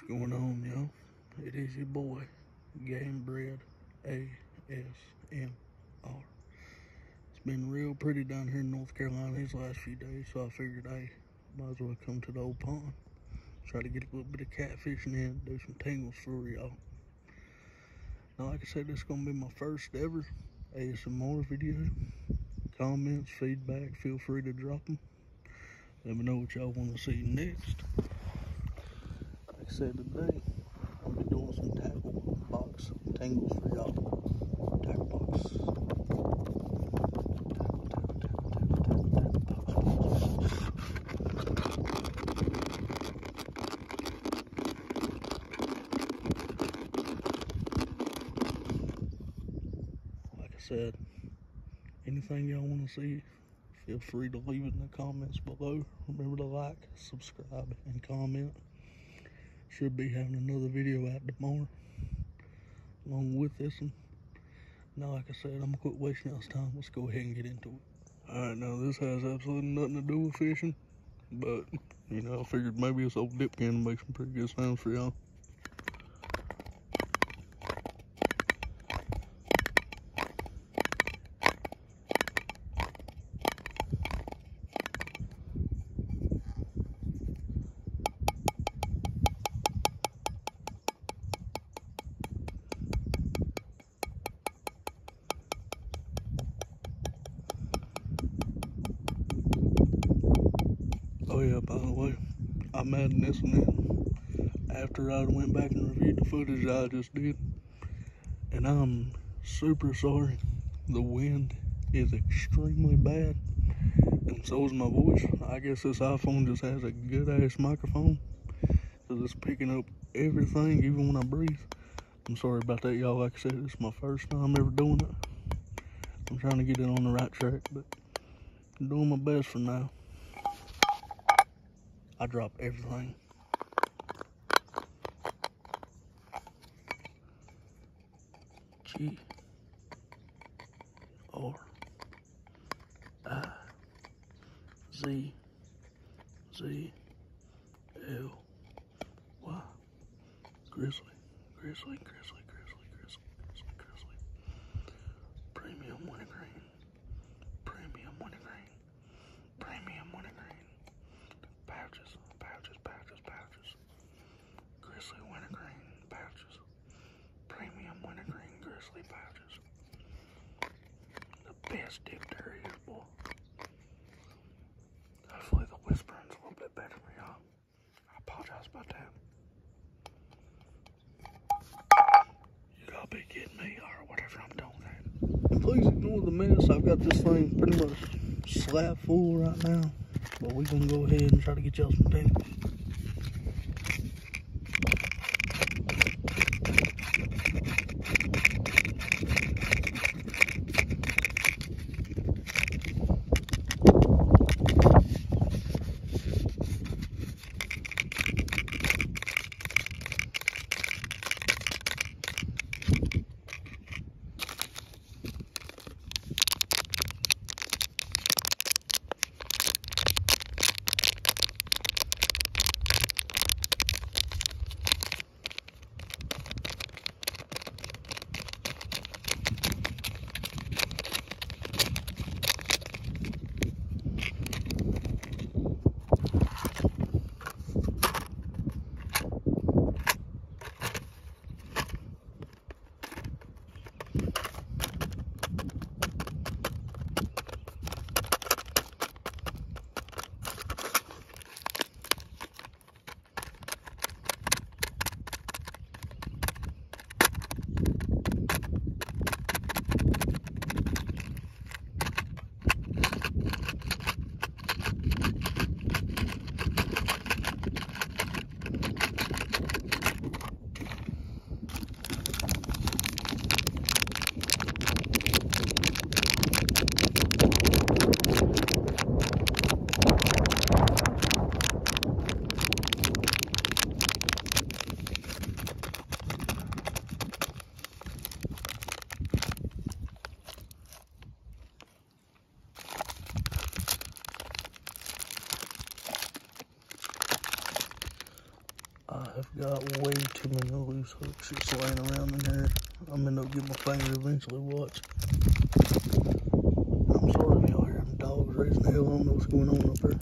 What's going on, y'all? It is your boy, Game Bred ASMR. It's been real pretty down here in North Carolina these last few days, so I figured I might as well come to the old pond. Try to get a little bit of catfishing in, do some tingles for y'all. Now, like I said, this is going to be my first ever ASMR video. Comments, feedback, feel free to drop them. Let me know what y'all want to see next. Said today, I'll be doing some tackle box tangles for y'all. Tackle box. Like I said, anything y'all want to see, feel free to leave it in the comments below. Remember to like, subscribe, and comment. Should be having another video out tomorrow, along with this one. Now, like I said, I'm gonna quit wasting y'all's time. Let's go ahead and get into it. Alright, now this has absolutely nothing to do with fishing, but, you know, I figured maybe this old dip can make some pretty good sounds for y'all. Oh yeah, by the way, I'm adding this one in after I went back and reviewed the footage I just did. And I'm super sorry. The wind is extremely bad. And so is my voice. I guess this iPhone just has a good ass microphone. Cause it's picking up everything, even when I breathe. I'm sorry about that, y'all. Like I said, it's my first time ever doing it. I'm trying to get it on the right track, but I'm doing my best for now. I drop everything. G R I Z Z L Y Grizzly, Grizzly, Grizzly, Grizzly, Grizzly. Premium wintergreen. Premium wintergreen. Premium wintergreen pouches, pouches, pouches, pouches. Grizzly wintergreen pouches. Premium grizzly pouches. The best dip there is, boy. Hopefully the whispering's a little bit better for y'all. I apologize about that. You gotta be kidding me or whatever I'm doing that. Please ignore the mess. I've got this thing pretty much slap full right now. But we're gonna go ahead and try to get y'all some tangles. Got way too many loose hooks just laying around in here. I'm gonna get my finger eventually, watch. I'm sorry if y'all hear them dogs raising hell. I don't know what's going on up there.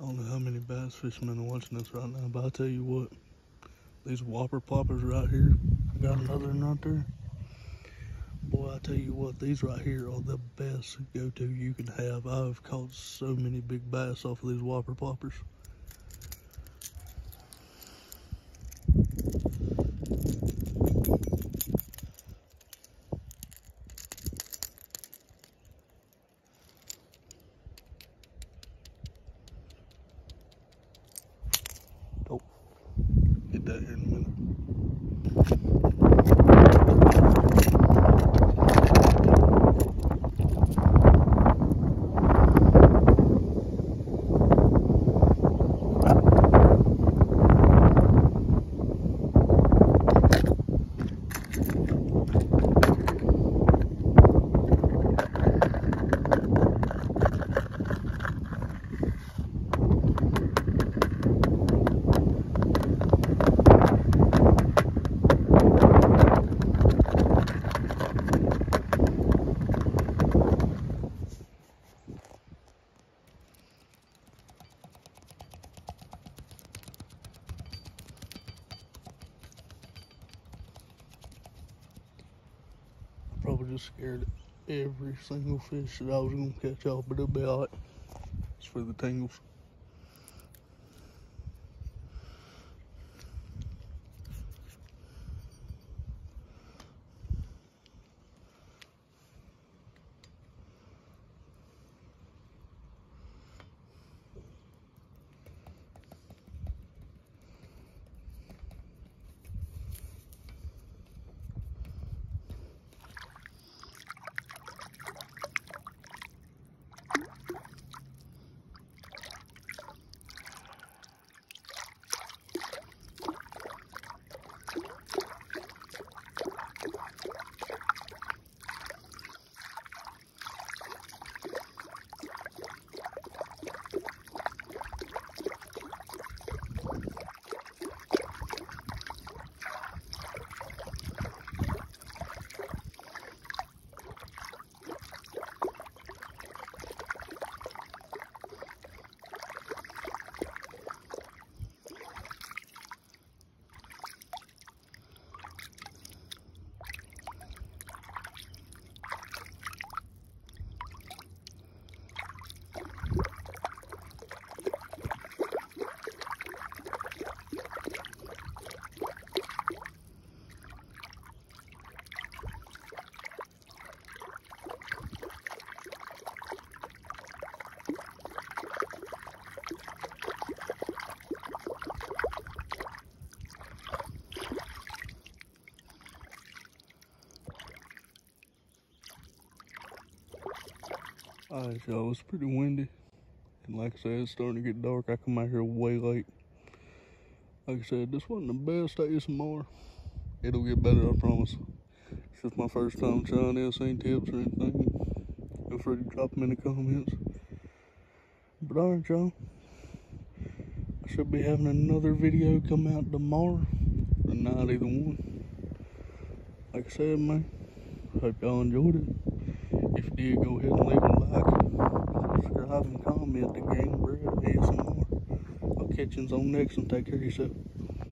I don't know how many bass fishermen watching this right now, but I'll tell you what, these whopper ploppers right here, I got another one right there. Boy, I tell you what, these right here are the best go-to you can have. I've caught so many big bass off of these whopper ploppers. Oh, get that here in a minute. I probably just scared every single fish that I was gonna catch off, but it'll be. It's for the tingles. Alright, y'all, it's pretty windy. And like I said, it's starting to get dark. I come out here way late. Like I said, this wasn't the best ASMR. It'll get better, I promise. It's just my first time trying this, ain't tips or anything. Feel free to drop them in the comments. But alright, y'all. I should be having another video come out tomorrow. Or not either one. Like I said, man. Hope y'all enjoyed it. Did, go ahead and leave a like, subscribe, and comment to Game Bred ASMR. I'll catch you on next one. Take care of yourself.